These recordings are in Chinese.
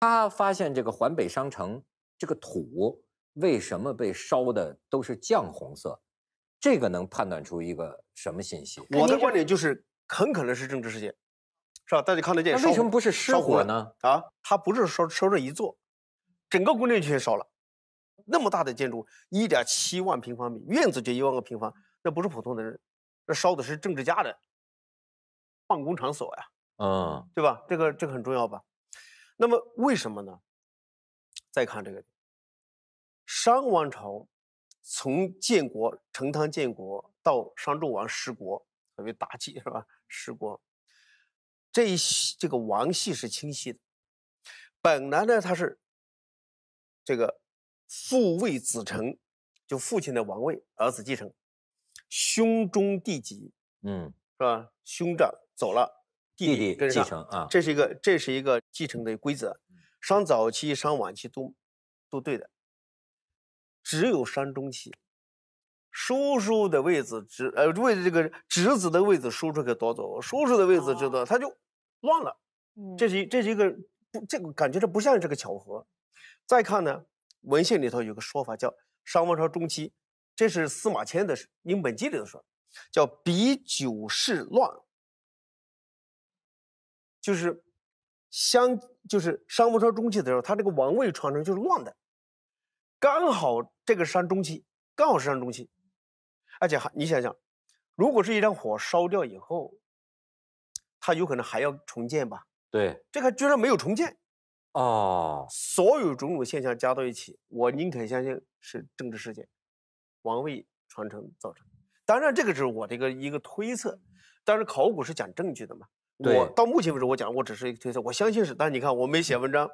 他发现这个环北商城这个土为什么被烧的都是酱红色，这个能判断出一个什么信息？我的观点就是很可能是政治事件，是吧？大家看得见。那为什么不是失火呢？啊，他不是烧烧这一座，整个宫殿区烧了，那么大的建筑，一点七万平方米，院子就一万个平方，那不是普通的人，那烧的是政治家的办公场所呀，嗯，对吧？这个这个很重要吧？那么为什么呢？再看这个，商王朝从建国、成汤建国到商纣王失国，特别大计是吧？失国，这一系这个王系是清晰的。本来呢，他是这个父位子承，就父亲的王位，儿子继承，兄终弟及，嗯，是吧？兄长走了。弟弟跟继承啊，这是一个这是一个继承的规则，商早期、商晚期都都对的，只有商中期，叔叔的位置侄呃为这个侄子的位置叔叔给夺走，叔叔的位置知道他就乱了，这是这是一个不这个感觉这不像是个巧合。再看呢，文献里头有个说法叫商王朝中期，这是司马迁的《英本纪》里头说，叫比九世乱。就是相，就是商王朝中期的时候，他这个王位传承就是乱的，刚好这个商中期，刚好是商中期，而且还你想想，如果是一场火烧掉以后，他有可能还要重建吧？对，这个居然没有重建，哦，所有种种现象加到一起，我宁肯相信是政治事件，王位传承造成。当然，这个是我的一个一个推测，但是考古是讲证据的嘛。我到目前为止，我讲我只是一个推测，我相信是，但你看我没写文章，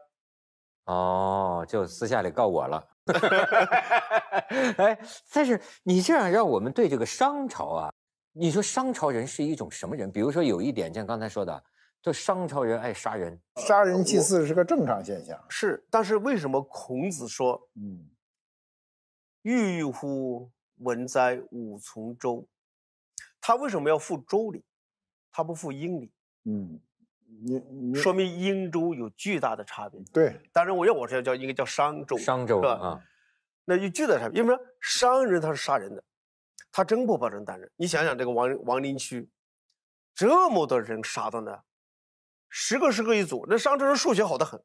哦，就私下里告我了。哎，但是你这样让我们对这个商朝啊，你说商朝人是一种什么人？比如说有一点像刚才说的，就商朝人爱杀人，杀人祭祀是个正常现象。是，但是为什么孔子说，嗯，郁郁乎文哉吾从周，他为什么要负周礼？他不负殷礼？嗯，你说明殷周有巨大的差别。对，当然我要我是要叫应该叫商周，商周是吧？啊，那有巨大的差别。因为说商人他是杀人的，他真不把人当人。你想想这个王王陵区，这么多人杀的呢，十个十个一组。那商周人数学好的很，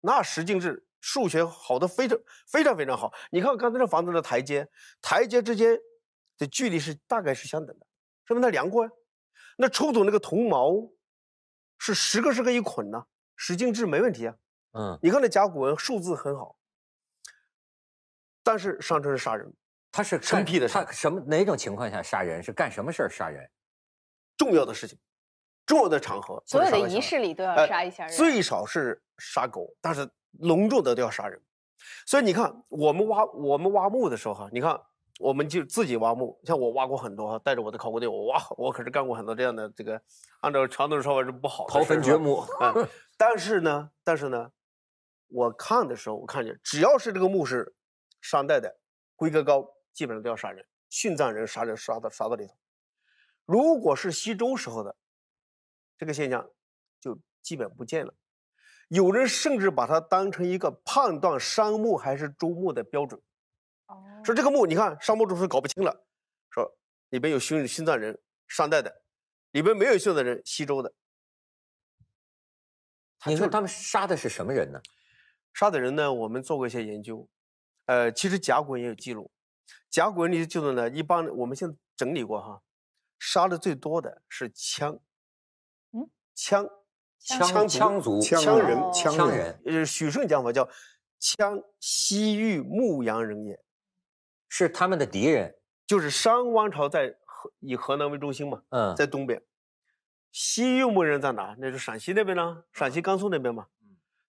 那石敬制数学好的非常非常非常好。你看刚才这房子的台阶，台阶之间的距离是大概是相等的，说明他量过呀。那抽走那个铜毛，是十个十个一捆呢，十进制没问题啊。嗯，你看那甲骨文数字很好，但是上称是杀人，他是生僻的他什么哪种情况下杀人？是干什么事儿杀人？重要的事情，重要的场合，所有的仪式里都要杀一下人。最少是杀狗，但是隆重的都要杀人。所以你看，我们挖我们挖墓的时候哈，你看。我们就自己挖墓，像我挖过很多，带着我的考古队，我挖，我可是干过很多这样的这个，按照传统的说法是不好的刨坟掘墓啊。但是呢，但是呢，我看的时候，我看见只要是这个墓是商代的，规格高，基本上都要杀人，殉葬人，杀人杀到杀到里头。如果是西周时候的，这个现象就基本不见了。有人甚至把它当成一个判断商墓还是周墓的标准。说这个墓，你看商墓中是搞不清了。说里边有殉殉葬人，商代的；里边没有殉葬人，西周的。你说他们杀的是什么人呢？杀的人呢？我们做过一些研究。呃，其实甲骨文也有记录。甲骨文里的记录呢，一般我们现在整理过哈，杀的最多的是羌。嗯，羌，羌羌族，羌人，羌人。呃，许慎讲法叫羌西域牧羊人也。是他们的敌人，就是商王朝在河以河南为中心嘛，嗯，在东边，西域牧人在哪？那是陕西那边呢，陕西甘肃那边嘛，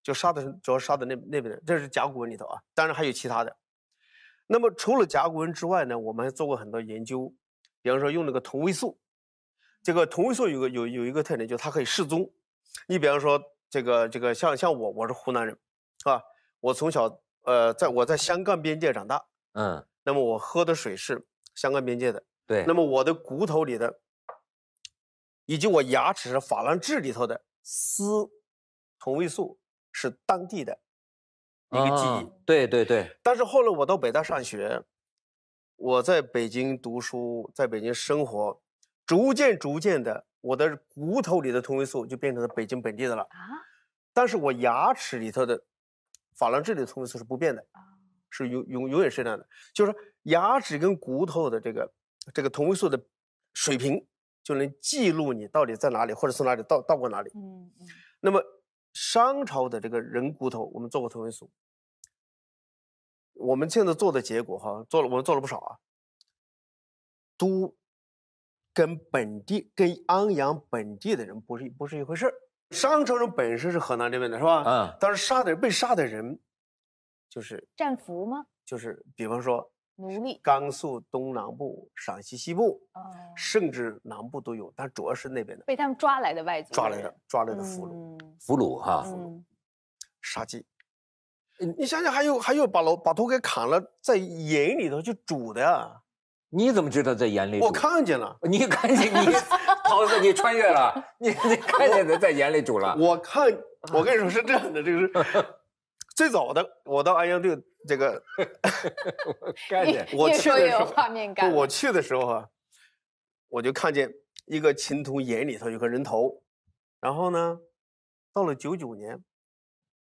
就杀的主要杀的那那边的，这是甲骨文里头啊，当然还有其他的。那么除了甲骨文之外呢，我们还做过很多研究，比方说用那个同位素，这个同位素有个有有一个特点，就是它可以示宗。你比方说这个这个像像我，我是湖南人，是吧？我从小呃，在我在湘赣边界长大，嗯。那么我喝的水是湘赣边界的，对。那么我的骨头里的，以及我牙齿珐琅质里头的锶同位素是当地的一个记忆。对对对。但是后来我到北大上学，我在北京读书，在北京生活，逐渐逐渐的，我的骨头里的同位素就变成了北京本地的了啊。但是我牙齿里头的珐琅质里的同位素是不变的，是永永永远是这样的，就是说牙齿跟骨头的这个这个同位素的水平。就能记录你到底在哪里，或者从哪里到到过哪里。嗯嗯。那么商朝的这个人骨头，我们做过同位素。我们现在做的结果哈，做了我们做了不少啊，都跟本地跟安阳本地的人不是不是一回事商朝人本身是河南这边的是吧？嗯。但是杀的人被杀的人，就是战俘吗？就是比方说。奴隶，甘肃东南部、陕西西部，甚至南部都有，但主要是那边的被他们抓来的外族，抓来的抓来的俘虏，俘虏哈，俘虏，杀鸡。你想想，还有还有把老把头给砍了，在盐里头去煮的。你怎么知道在盐里？我看见了。你看见你，桃子，你穿越了，你你看见的在盐里煮了。我看，我跟你说是这样的，这个是 最早的，我到安阳这个。这个概念，我去的时候，不，我去的时候啊，我就看见一个青铜眼里头有个人头，然后呢，到了九九年，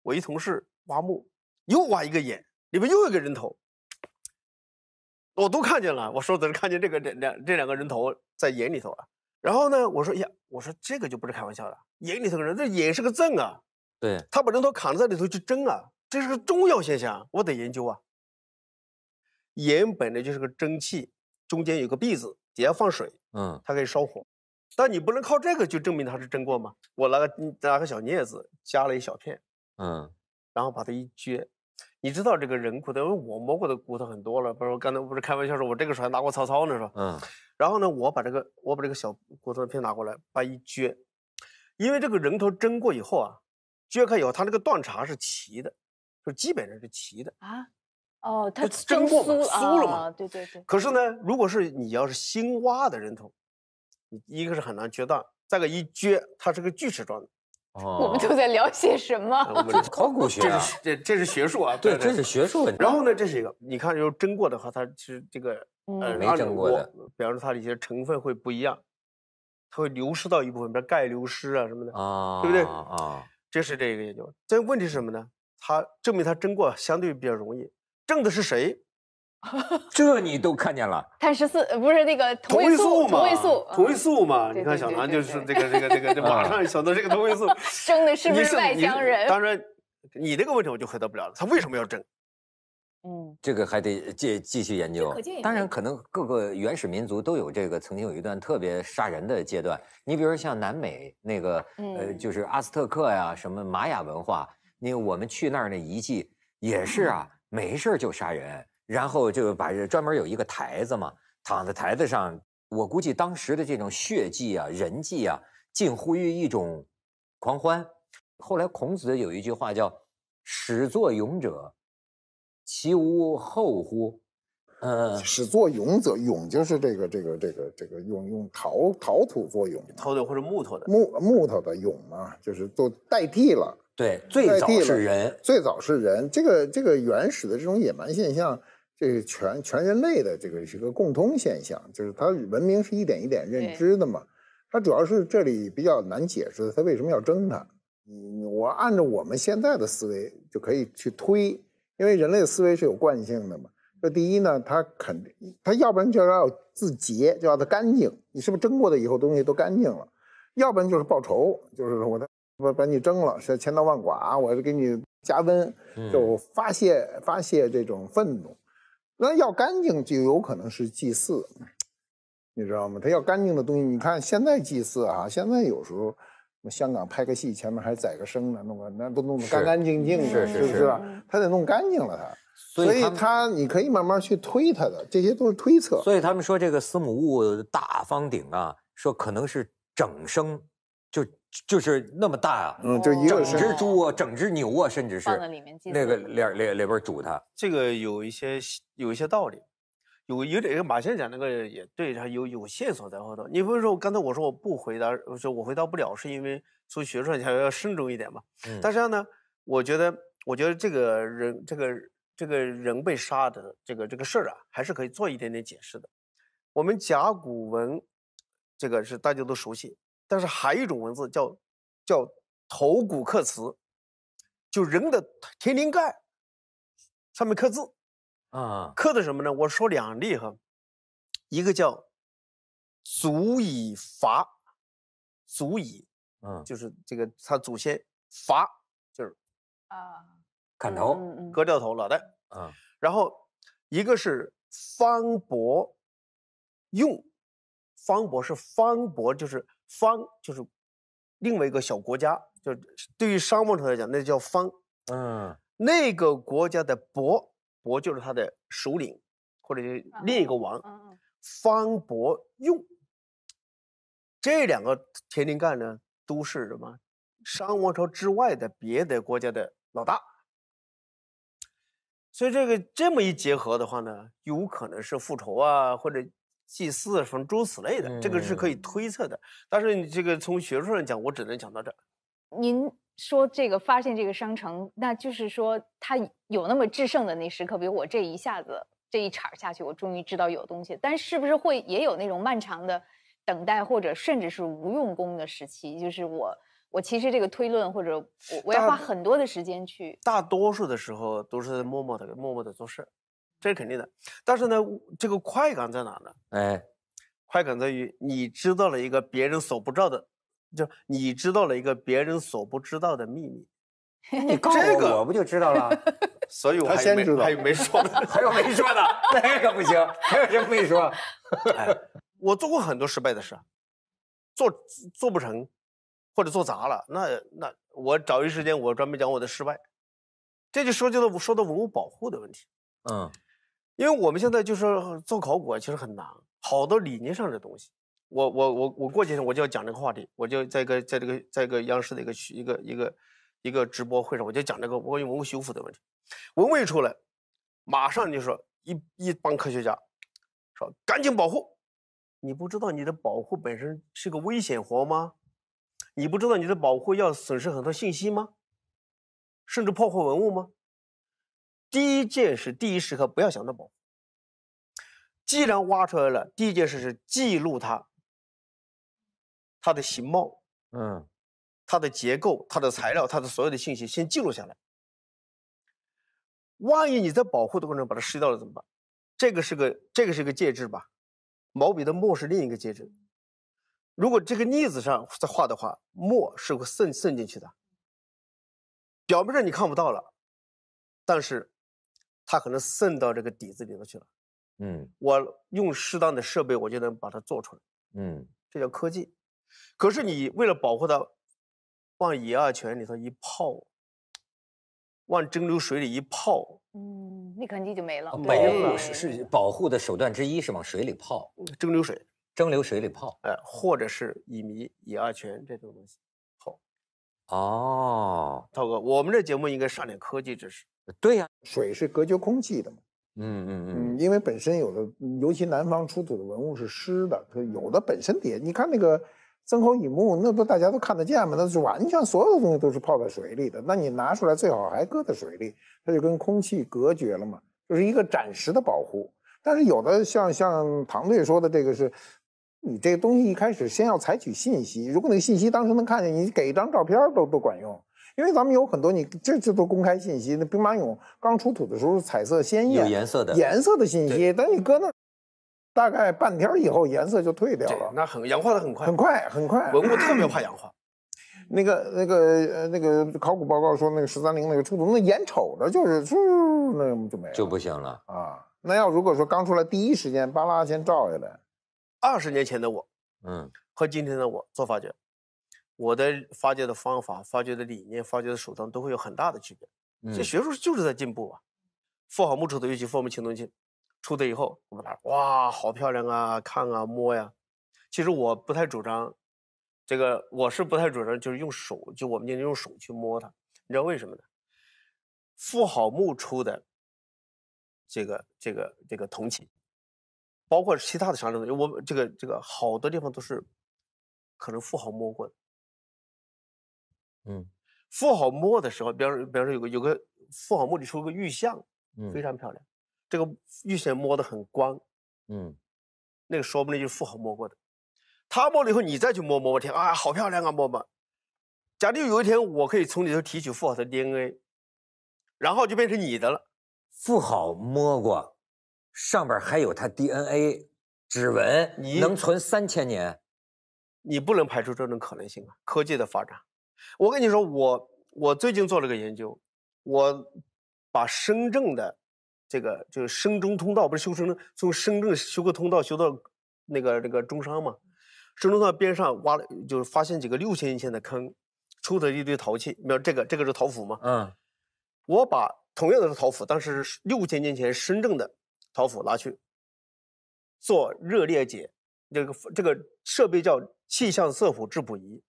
我一同事挖墓，又挖一个眼，里面又有个人头，我都看见了。我说的是看见这个两两这两个人头在眼里头啊。然后呢，我说呀，我说这个就不是开玩笑了，眼里头个人，这眼是个正啊，对，他把人头砍在里头去蒸啊。这是个重要现象，我得研究啊。盐本来就是个蒸汽，中间有个篦子，底下放水，嗯，它可以烧火。但你不能靠这个就证明它是蒸过吗？我拿个拿个小镊子夹了一小片，嗯，然后把它一撅。你知道这个人骨头，因为我摸过的骨头很多了，不是刚才不是开玩笑说，我这个时候还拿过曹操呢，是吧？嗯。然后呢，我把这个我把这个小骨头片拿过来，把一撅，因为这个人头蒸过以后啊，撅开以后，它那个断茬是齐的。就基本上是齐的啊，哦，它蒸过嘛，酥了嘛，对对对。可是呢，如果是你要是新挖的人头，一个是很难撅断，再个一撅，它是个锯齿状的。哦，我们都在聊些什么？我 们考古学，这是这这是学术啊，对，这是学术问题。然后呢，这是一个，你看，要蒸过的话，它其实这个呃，没蒸过的，比方说它的一些成分会不一样，它会流失到一部分，比如钙流失啊什么的啊，对不对啊？这是这个研究。这问题是什么呢？他证明他蒸过相对比较容易，蒸的是谁？这你都看见了？碳十四不是那个同位素同位素，同位素嘛？你看小南就是这个这个这个，马 上想到这个同位素。蒸的是不是外乡人？当然，你这个问题我就回答不了了。他为什么要蒸？嗯，这个还得继继续研究。当然，可能各个原始民族都有这个曾经有一段特别杀人的阶段。你比如像南美那个呃，就是阿斯特克呀，什么玛雅文化。你我们去那儿那遗迹也是啊，没事就杀人，然后就把专门有一个台子嘛，躺在台子上。我估计当时的这种血迹啊、人迹啊，近乎于一种狂欢。后来孔子有一句话叫“始作俑者，其无后乎？”呃，始作俑者，俑就是这个这个这个这个用用陶陶土做俑，陶土或者木头的木木头的俑嘛，就是都代替了。对，最早是人，最早是人。这个这个原始的这种野蛮现象，这是全全人类的这个是个共通现象，就是它文明是一点一点认知的嘛。它主要是这里比较难解释的，它为什么要争它？你我按照我们现在的思维就可以去推，因为人类的思维是有惯性的嘛。这第一呢，它肯定，它要不然就要自洁，就要它干净。你是不是争过的以后东西都干净了？要不然就是报仇，就是我的。把把你蒸了，是千刀万剐，我给你加温，就发泄发泄这种愤怒。那要干净就有可能是祭祀，你知道吗？他要干净的东西。你看现在祭祀啊，现在有时候香港拍个戏，前面还宰个生呢，弄个那都弄得干干净净的，是不是？他得弄干净了他。所以他你可以慢慢去推他的，这些都是推测。所以他们说这个司母戊大方鼎啊，说可能是整生。就就是那么大啊，嗯，就一整只猪啊，整只牛啊，甚至是那个里里里边煮它，这个有一些有一些道理，有有点马先生讲那个也对，他有有线索在后头。你不是说刚才我说我不回答，我说我回答不了，是因为从学术上讲要慎重一点嘛。嗯但是呢，我觉得，我觉得这个人，这个这个人被杀的这个这个事儿啊，还是可以做一点点解释的。我们甲骨文，这个是大家都熟悉，但是还有一种文字叫叫头骨刻辞，就人的天灵盖上面刻字啊，刻的什么呢？我说两例哈，一个叫足以伐，足以，嗯，就是这个他祖先伐。就是啊，砍头，割掉头脑袋啊。然后一个是方伯用，方伯是方伯，就是方，就是另外一个小国家，就是对于商王朝来讲，那叫方。嗯，那个国家的伯伯就是他的首领，或者是另一个王。方伯用这两个天灵盖呢，都是什么？商王朝之外的别的国家的老大，所以这个这么一结合的话呢，有可能是复仇啊，或者祭祀什么诸此类的，这个是可以推测的。但是你这个从学术上讲，我只能讲到这。您说这个发现这个商城，那就是说它有那么制胜的那时刻，比如我这一下子这一铲下去，我终于知道有东西。但是不是会也有那种漫长的等待，或者甚至是无用功的时期？就是我。我其实这个推论，或者我我要花很多的时间去。大多数的时候都是默默的、默默的做事，这是肯定的。但是呢，这个快感在哪呢？哎，快感在于你知道了一个别人所不知道的，就你知道了一个别人所不知道的秘密。你告诉我，我不就知道了？所以我还没 还有没说的，还有没说的，那可不行，还有什么没说？我做过很多失败的事，做做不成。或者做砸了，那那我找一时间，我专门讲我的失败，这就涉及到说到文物保护的问题。嗯，因为我们现在就是做考古啊，其实很难，好多理念上的东西。我我我我过几天我就要讲这个话题，我就在一个在这个在一个央视的一个一个一个一个直播会上，我就讲这个关于文物修复的问题。文物一出来，马上就说一一帮科学家说赶紧保护，你不知道你的保护本身是个危险活吗？你不知道你的保护要损失很多信息吗？甚至破坏文物吗？第一件事，第一时刻不要想到保护。既然挖出来了，第一件事是记录它，它的形貌，嗯，它的结构、它的材料、它的所有的信息，先记录下来。万一你在保护的过程中把它失掉了怎么办？这个是个，这个是个介质吧？毛笔的墨是另一个介质。如果这个腻子上在画的话，墨是会渗渗进去的。表面上你看不到了，但是它可能渗到这个底子里头去了。嗯，我用适当的设备，我就能把它做出来。嗯，这叫科技。可是你为了保护它，往乙二醛里头一泡，往蒸馏水里一泡，嗯，那肯定就没了。没了是是保护的手段之一，是往水里泡，蒸馏水。蒸馏水里泡，哎，或者是乙醚、乙二醛这种东西泡。哦，涛哥，我们这节目应该上点科技知识。对呀，水是隔绝空气的嘛。嗯嗯嗯，因为本身有的，尤其南方出土的文物是湿的，它有的本身底，你看那个曾侯乙墓，那不大家都看得见吗？那是完全所有的东西都是泡在水里的。那你拿出来最好还搁在水里，它就跟空气隔绝了嘛，就是一个暂时的保护。但是有的像像唐队说的这个是。你这个东西一开始先要采取信息，如果那个信息当时能看见，你给一张照片都都管用。因为咱们有很多，你这这都公开信息。那兵马俑刚出土的时候彩色鲜艳，有颜色的颜色的信息，但你搁那大概半天以后颜色就退掉了。那很氧化的很快，很快很快。文物特别 怕氧化。那个那个呃那个考古报告说那个十三陵那个出土那眼瞅着就是嗖那就没了，就不行了啊。那要如果说刚出来第一时间巴拉先照下来。二十年前的我，嗯，和今天的我做发掘，我的发掘的方法、发掘的理念、发掘的手段都会有很大的区别。这学术就是在进步啊！富好墓出的，尤其富豪墓青铜器出的以后，我们来哇，好漂亮啊，看啊，摸呀。其实我不太主张这个，我是不太主张就是用手，就我们今天用手去摸它。你知道为什么呢？富好墓出的这个这个这个铜器。包括其他的啥东西，我这个这个好多地方都是可能富豪摸过的。嗯，富豪墓的时候，比方说，比方说有个有个富豪墓里出个玉像，嗯非常漂亮，这个玉像摸得很光，嗯，那个说不定就是富豪摸过的。他摸了以后，你再去摸摸摸，天啊，好漂亮啊，摸摸。假定有一天我可以从里头提取富豪的 DNA，然后就变成你的了。富豪摸过，上边还有他 DNA 指纹，你能存三千年，你不能排除这种可能性啊！科技的发展，我跟你说，我我最近做了个研究，我把深圳的这个就是深中通道，不是修深圳，从深圳修个通道修到那个那个中山嘛，深中通道边上挖了，就是发现几个六千年前的坑。出的一堆陶器，比如这个，这个是陶釜嘛？嗯，我把同样的是陶釜，但是六千年前深圳的陶釜拿去做热裂解，这个这个设备叫气象色谱质谱仪，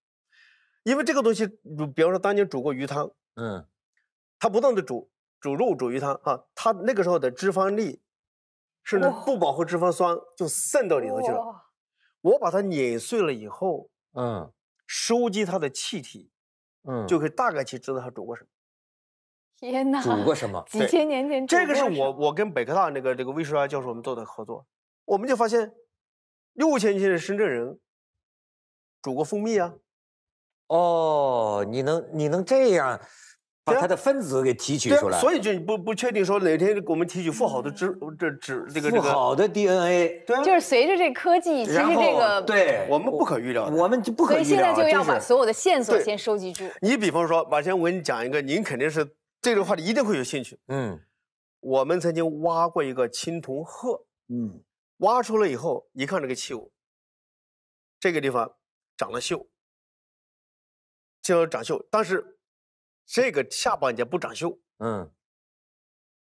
因为这个东西，比方说当年煮过鱼汤，嗯，它不断的煮煮肉煮鱼汤啊，它那个时候的脂肪粒，甚至不饱和脂肪酸就渗到里头去了，我把它碾碎了以后，嗯，收集它的气体。嗯，就可以大概去知道它煮过什么。天哪，煮过什么？几千年前。这个是我我跟北科大那个这个魏书亚教授我们做的合作，我们就发现六千年前的深圳人煮过蜂蜜啊。哦，你能你能这样？把它的分子给提取出来，所以就不不确定说哪天我们提取富豪的脂这脂这个富豪的 DNA，对，就是随着这科技，其实这个对我们不可预料，我们就不可预料。所以现在就要把所有的线索先收集住。你比方说，马先我跟你讲一个，您肯定是这个话题一定会有兴趣。嗯，我们曾经挖过一个青铜鹤，嗯，挖出来以后一看这个器物，这个地方长了锈，就长锈，但是。这个下半截不长锈，嗯，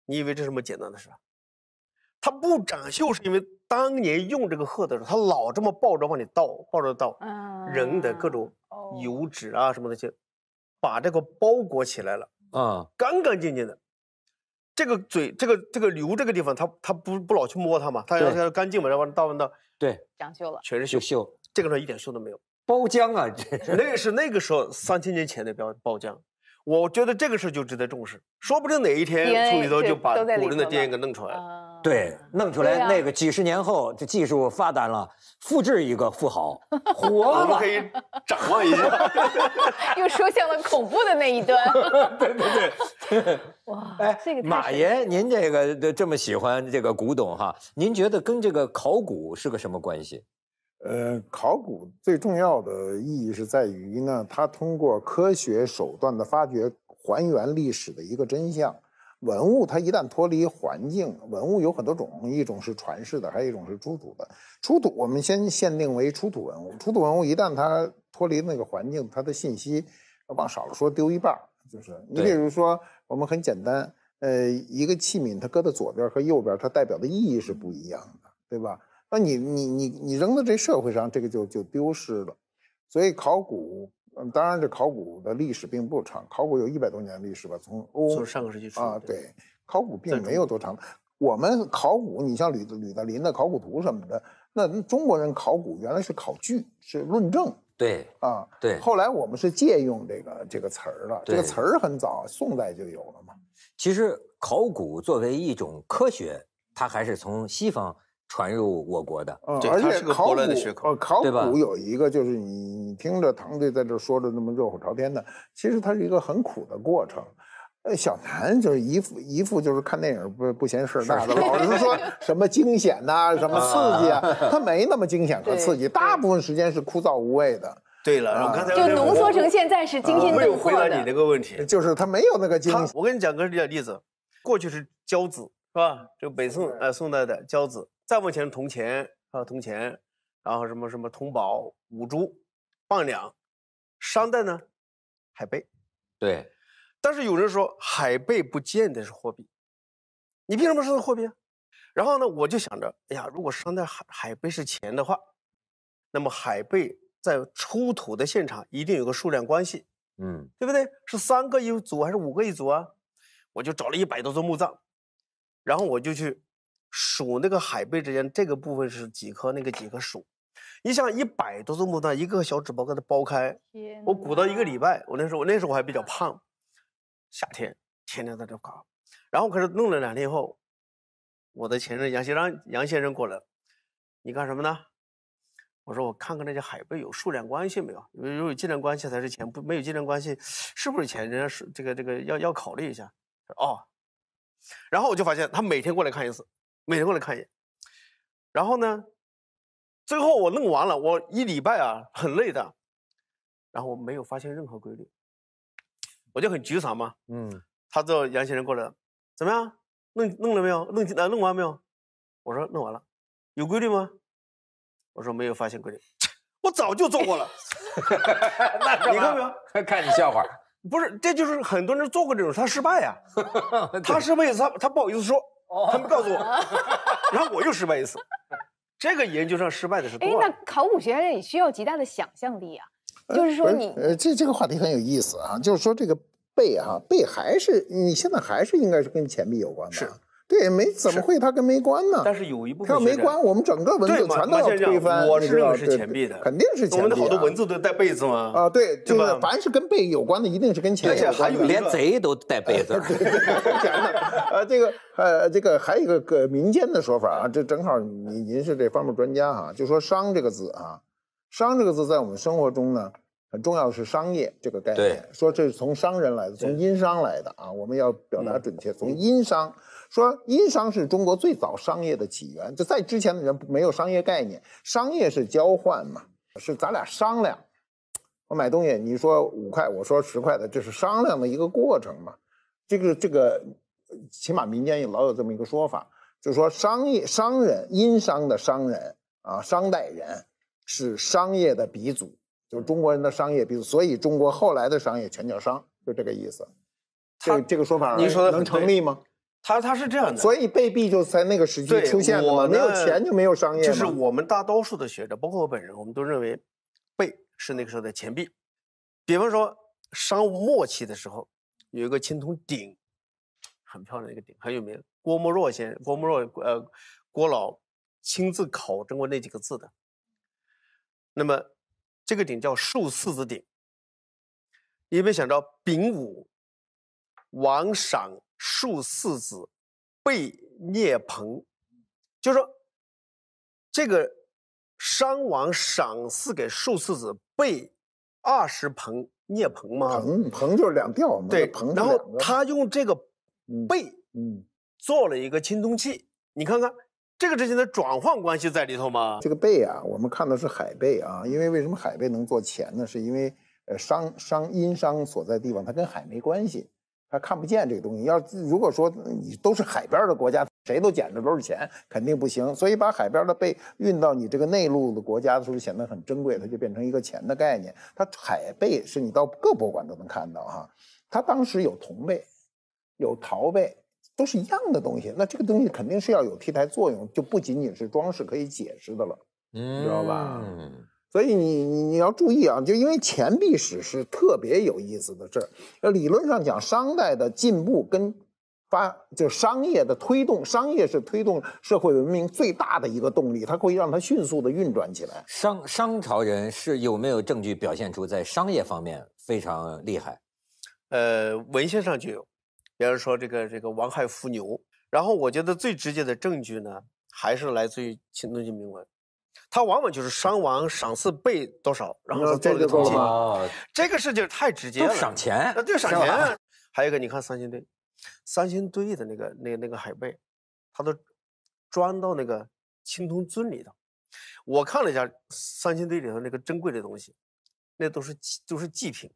你以为这是么简单的事？它不长锈是因为当年用这个鹤的时候，它老这么抱着往里倒，抱着倒，人的各种油脂啊什么那些，把这个包裹起来了，啊，干干净净的。这个嘴，这个这个瘤这个地方，它它不不老去摸它嘛，它要要干净嘛，然后倒完倒，对，长锈了，全是锈，这个时候一点锈都没有。包浆啊，这那是那个时候三千年前的包包浆。我觉得这个事就值得重视，说不定哪一天从里头就把古人的 DNA 给弄出来了。对，弄出来那个几十年后，这技术发达了，复制一个富豪，活了，可以展望一下。又说向了恐怖的那一端。对 对对。哇，哎，这个马爷，您这个这么喜欢这个古董哈，您觉得跟这个考古是个什么关系？呃，考古最重要的意义是在于呢，它通过科学手段的发掘，还原历史的一个真相。文物它一旦脱离环境，文物有很多种，一种是传世的，还有一种是出土的。出土我们先限定为出土文物。出土文物一旦它脱离那个环境，它的信息往少了说丢一半。就是你比如说，我们很简单，呃，一个器皿它搁在左边和右边，它代表的意义是不一样的，对吧？那你你你你扔到这社会上，这个就就丢失了。所以考古，嗯，当然这考古的历史并不长，考古有一百多年历史吧，从欧从上个世纪啊，对，考古并没有多长。我们考古，你像吕吕德林的考古图什么的，那中国人考古原来是考据，是论证。对啊，对。后来我们是借用这个这个词儿了，这个词儿很早，宋代就有了嘛。其实考古作为一种科学，它还是从西方。传入我国的，嗯，而且考古，呃，考古有一个就是你你听着唐队在这说的那么热火朝天的，其实它是一个很苦的过程。呃，小南就是一副一副就是看电影不不嫌事儿大的，老是说 什么惊险呐，什么刺激啊，他没那么惊险 和刺激，大部分时间是枯燥无味的。对了，我刚才就浓缩成现在是惊心动魄的。没有回答你那个问题，就是他没有那个惊。我跟你讲个例子，过去是交子是吧？就北宋呃宋代的交子。再往前，铜钱啊，铜钱，然后什么什么铜宝、五铢、半两。商代呢，海贝。对。但是有人说，海贝不见得是货币。你凭什么说是货币啊？然后呢，我就想着，哎呀，如果商代海海贝是钱的话，那么海贝在出土的现场一定有个数量关系，嗯，对不对？是三个一组还是五个一组啊？我就找了一百多座墓葬，然后我就去。数那个海贝之间这个部分是几颗，那个几颗数，你想一百多只木蛋，一个小纸包给它剥开，我鼓捣一个礼拜。我那时候我那时候我还比较胖，夏天天天在这搞，然后可是弄了两天以后，我的前任杨先生杨先生过来，你干什么呢？我说我看看那些海贝有数量关系没有，如果有计量关系才是钱，不没有计量关系是不是钱？人家是这个这个要要考虑一下。哦，然后我就发现他每天过来看一次，每天过来看一眼，然后呢，最后我弄完了，我一礼拜啊很累的，然后我没有发现任何规律，我就很沮丧嘛。嗯，他这杨先生过来了，怎么样？弄弄了没有？弄呃弄完没有？我说弄完了，有规律吗？我说没有发现规律，我早就做过了。那你看没有？看你笑话。不是，这就是很多人做过这种，他失败呀。他失败，他他不好意思说，他们告诉我，然后我又失败一次。这个研究上失败的是多。哎，那考古学家也需要极大的想象力啊。就是说你，呃，这这个话题很有意思啊。就是说这个贝哈贝还是你现在还是应该是跟钱币有关的。是。对，没怎么会，它跟没关呢？但是有一部分要没关，我们整个文字全都要推翻。我是认为是钱币的，肯定是钱币。我们的好多文字都带贝字吗？啊，对，就是凡是跟贝有关的，一定是跟钱有关。还有连贼都带贝字。讲的，呃，这个，呃，这个还有一个个民间的说法啊，这正好您您是这方面专家哈，就说“商”这个字啊，“商”这个字在我们生活中呢，很重要的是商业这个概念。说这是从商人来的，从殷商来的啊，我们要表达准确，从殷商。说殷商是中国最早商业的起源，就在之前的人没有商业概念，商业是交换嘛，是咱俩商量，我买东西，你说五块，我说十块的，这是商量的一个过程嘛。这个这个，起码民间也老有这么一个说法，就是说商业商人殷商的商人啊，商代人是商业的鼻祖，就是中国人的商业鼻祖，所以中国后来的商业全叫商，就这个意思。这这个说法，你说能成立吗？他他是这样的，所以贝币就在那个时期出现了。没有钱就没有商业。就是我们大多数的学者，包括我本人，我们都认为贝是那个时候的钱币。比方说，商末期的时候，有一个青铜鼎，很漂亮的一个鼎，很有名。郭沫若先生郭沫若呃，郭老亲自考证过那几个字的。那么这个鼎叫竖四字鼎。你有没有想到丙午王赏？数四子，被聂鹏，就是说，这个商王赏赐给庶四子被二十朋聂鹏吗？鹏鹏就是两吊嘛。对，然后他用这个贝，嗯，做了一个青铜器。你看看这个之间的转换关系在里头吗？这个贝啊，我们看的是海贝啊，因为为什么海贝能做钱呢？是因为呃商商殷商所在地方，它跟海没关系。他看不见这个东西。要如果说你都是海边的国家，谁都捡着都是钱，肯定不行。所以把海边的贝运到你这个内陆的国家的时候，显得很珍贵，它就变成一个钱的概念。它海贝是你到各博物馆都能看到哈。它当时有铜贝，有陶贝，都是一样的东西。那这个东西肯定是要有替代作用，就不仅仅是装饰可以解释的了，知道吧？所以你你你要注意啊，就因为钱币史是特别有意思的事儿。呃，理论上讲，商代的进步跟发就商业的推动，商业是推动社会文明最大的一个动力，它会让它迅速的运转起来。商商朝人是有没有证据表现出在商业方面非常厉害？呃，文献上就有，比如说这个这个王亥伏牛。然后我觉得最直接的证据呢，还是来自于秦东晋铭文。他往往就是伤亡赏赐贝多少，然后做了个统计。这个事情太直接了，赏钱，对，赏钱。还有一个，你看三星堆，三星堆的那个那那个海贝，他都装到那个青铜尊里头。我看了一下三星堆里头那个珍贵的东西，那都是都是祭品，